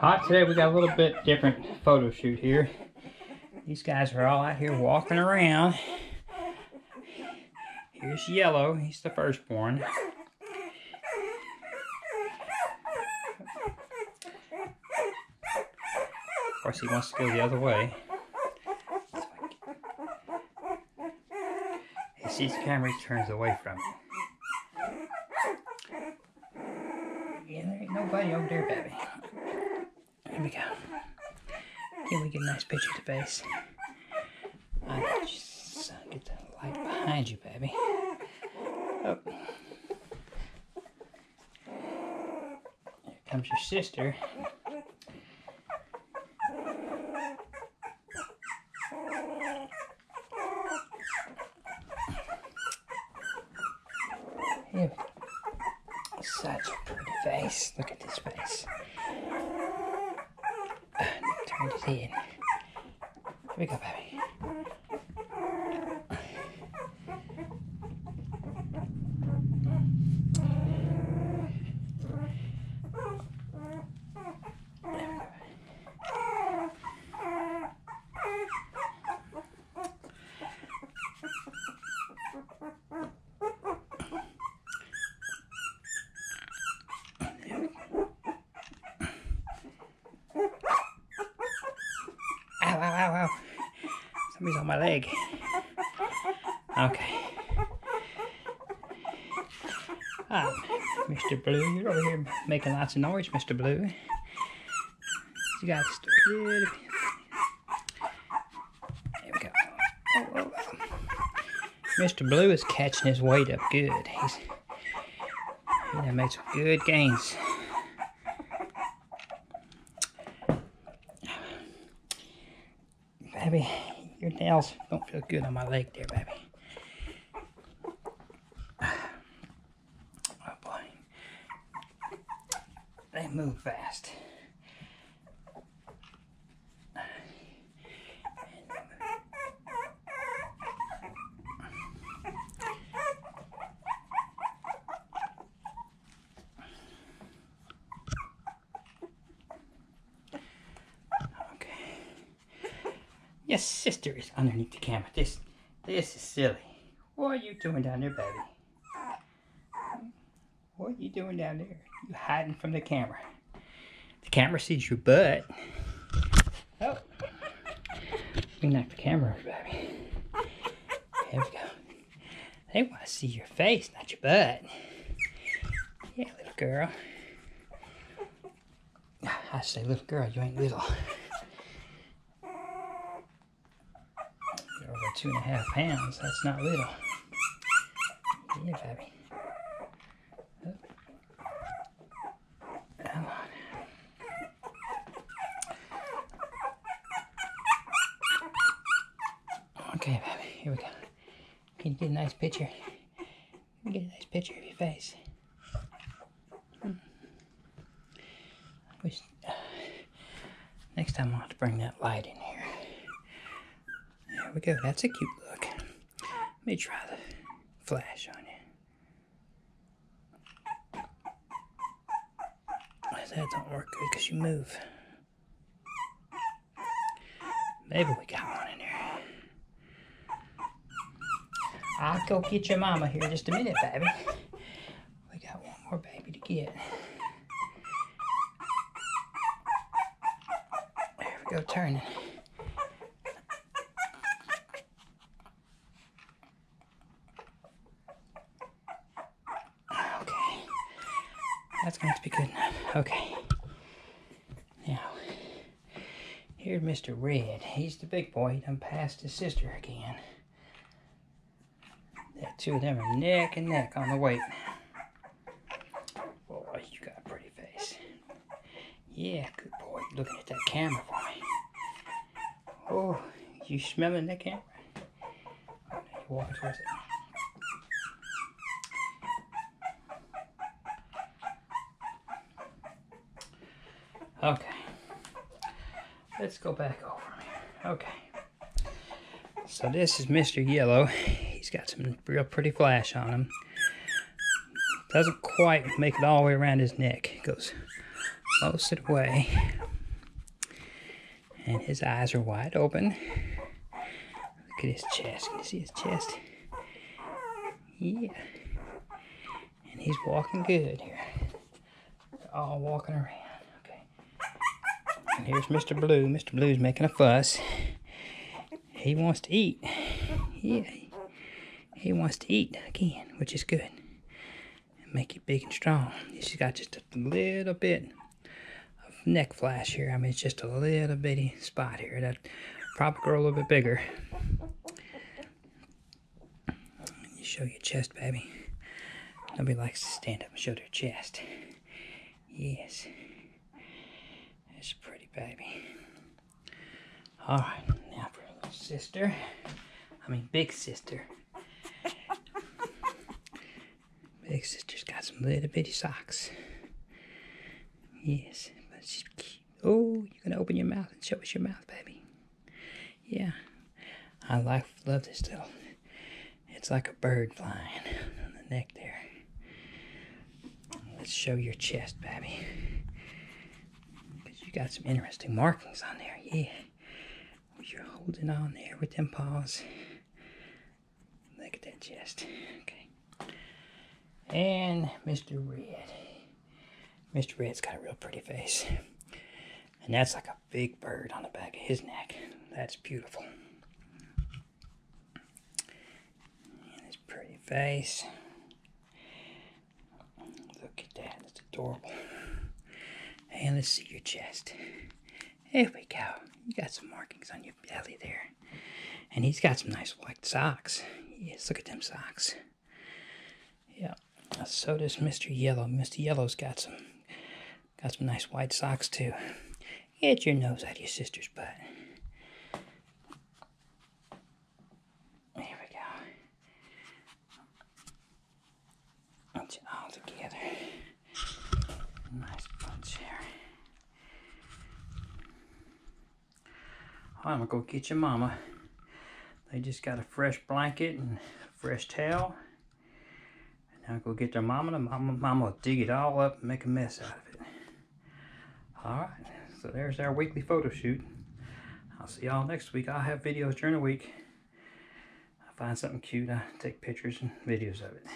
Hot today, we got a little bit different photo shoot here. These guys are all out here walking around. Here's Yellow, he's the firstborn. Of course, he wants to go the other way. He sees the camera, he turns away from it. Yeah, there ain't nobody over there, baby. Here we go. Can we get a nice picture the face? I just uh, get the light behind you, baby. Oh. Here comes your sister. Here. Such a pretty face. Look at this face. Turned his head. Here we go, baby. Somebody's on my leg. Okay. Ah, Mr. Blue, you're over here making lots of noise, Mr. Blue. You got just. There we go. Oh, oh, oh. Mr. Blue is catching his weight up good. He's he made some good gains. Baby, your nails don't feel good on my leg there, baby. Oh boy. They move fast. Your sister is underneath the camera. This, this is silly. What are you doing down there, baby? What are you doing down there? You hiding from the camera. The camera sees your butt. Oh. We knocked the camera over, baby. There we go. They want to see your face, not your butt. Yeah, little girl. I say little girl, you ain't little. You're over two and a half pounds. That's not little. Yeah, baby. Come on. Okay, baby. Here we go. Can you get a nice picture? Get a nice picture of your face? Hmm. Wish, uh, next time I'll have to bring that light in here. There we go. That's a cute look. Let me try the flash on you. That don't work good because you move. Maybe we got one in there. I'll go get your mama here in just a minute, baby. We got one more baby to get. There we go, turning. Okay. That's going to be good enough. Okay. Now, here's Mr. Red. He's the big boy. He done passed his sister again. The two of them are neck and neck on the weight. Boy, you got a pretty face. Yeah, good boy. Looking at that camera for me. Oh, you smelling that camera? Oh, you walking towards it. Okay. Let's go back over here. Okay. So this is Mr. Yellow. He's got some real pretty flash on him. Doesn't quite make it all the way around his neck. It goes most of the way. And his eyes are wide open. Look at his chest. Can you see his chest? Yeah. And he's walking good here. They're all walking around. Here's Mr. Blue. Mr. Blue's making a fuss. He wants to eat. Yeah. He wants to eat again, which is good. Make you big and strong. He's got just a little bit of neck flash here. I mean, it's just a little bitty spot here. That probably grow a little bit bigger. You show your chest, baby. Nobody likes to stand up and show their chest. Yes. It's a pretty baby. All right, now for little sister. I mean, big sister. Big sister's got some little bitty socks. Yes, but she's cute. Oh, you're gonna open your mouth and show us your mouth, baby. Yeah, I like love this little. It's like a bird flying on the neck there. Let's show your chest, baby. You got some interesting markings on there. Yeah, you're holding on there with them paws. Look at that chest. Okay. And Mr. Red. Mr. Red's got a real pretty face. And that's like a big bird on the back of his neck. That's beautiful. And his pretty face. Look at that. It's adorable. And let's see your chest. There we go. You got some markings on your belly there. And he's got some nice white socks. Yes, look at them socks. Yeah. So does Mr. Yellow. Mr. Yellow's got some got some nice white socks too. Get your nose out of your sister's butt. There we go. Put it all together. Nice bunch here. I'm gonna go get your mama. They just got a fresh blanket and fresh towel. And now go get their mama, and mama, mama will dig it all up and make a mess out of it. Alright, so there's our weekly photo shoot. I'll see y'all next week. I'll have videos during the week. I find something cute, I take pictures and videos of it.